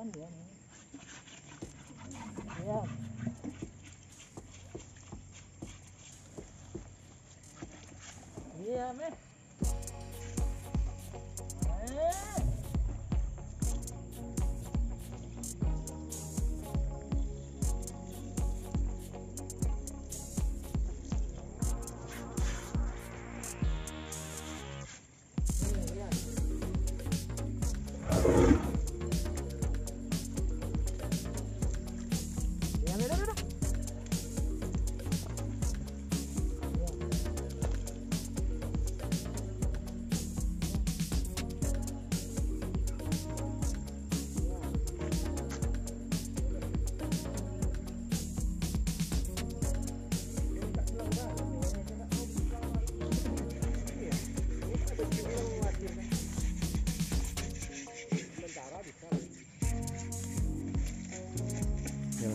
kan dia nih. Diam. Diam eh. Eh.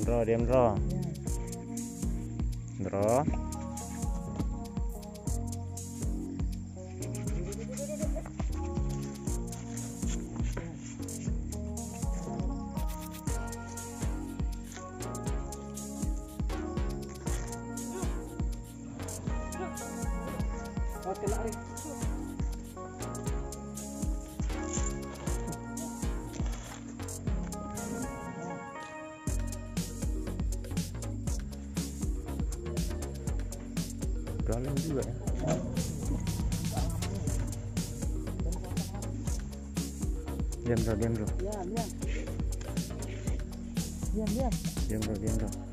Diam bro, diam bro. Bro. Oke, lari. Beralem juga ya. Diam bro, diam bro. Diam, diam. Diam, diam. Diam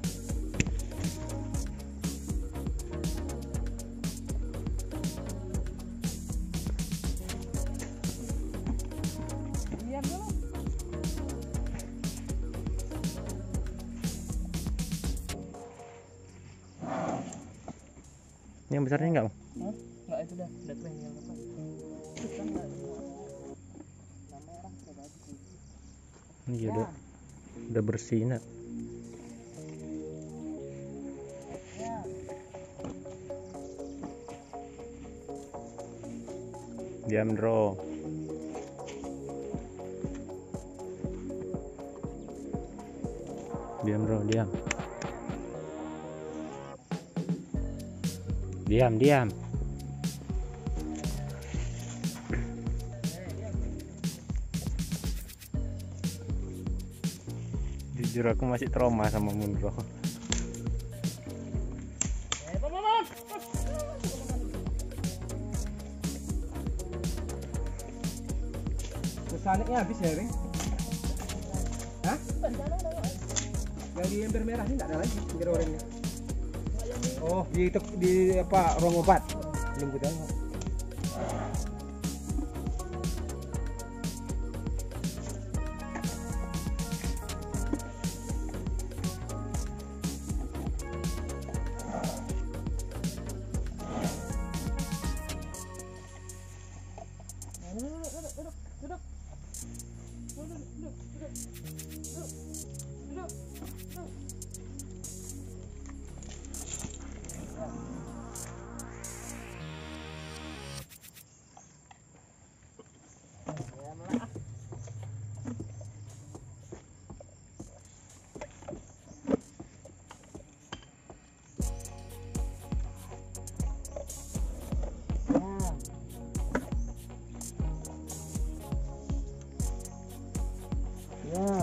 yang besarnya enggak? Bang? Hah? Enggak, itu dah. Udah keren yang. Itu kan. Ini udah udah bersih nak. Diam. Diam bro. Diam bro, diam. Diam, diam. Jujur aku masih trauma sama. Eh, Bang. Kesannya habis ya, Ring? Hah? Yang di ember merah ini enggak ada lagi ember oranye. Oh, di di apa? Ruang obat. Belum kita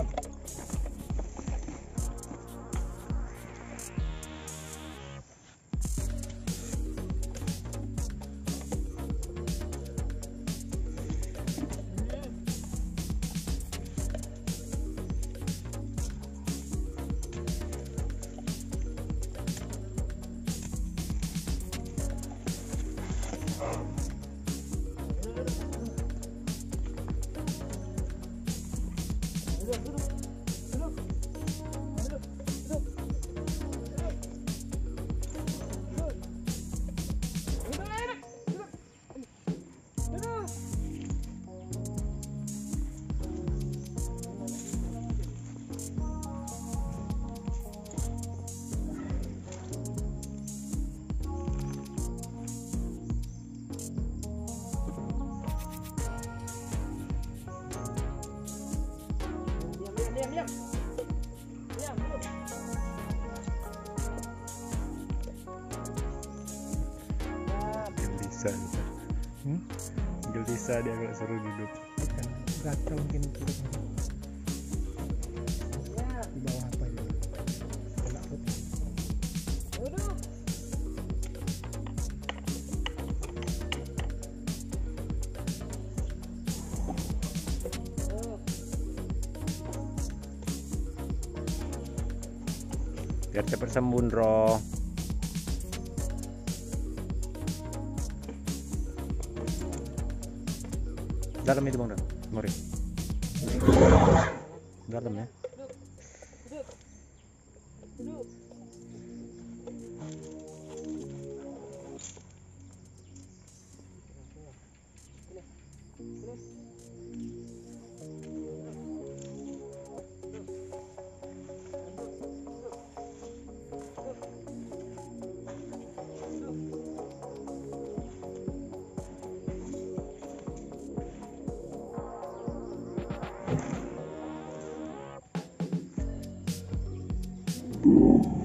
up. Gelisah gitu. Hmm? gelisah dia kalau suruh duduk Kan mungkin kulitnya. Di bawah apa ya? Kena biar cepat sembuh Ndro dalam itu bang Ndro mari. Dalam ya Cool.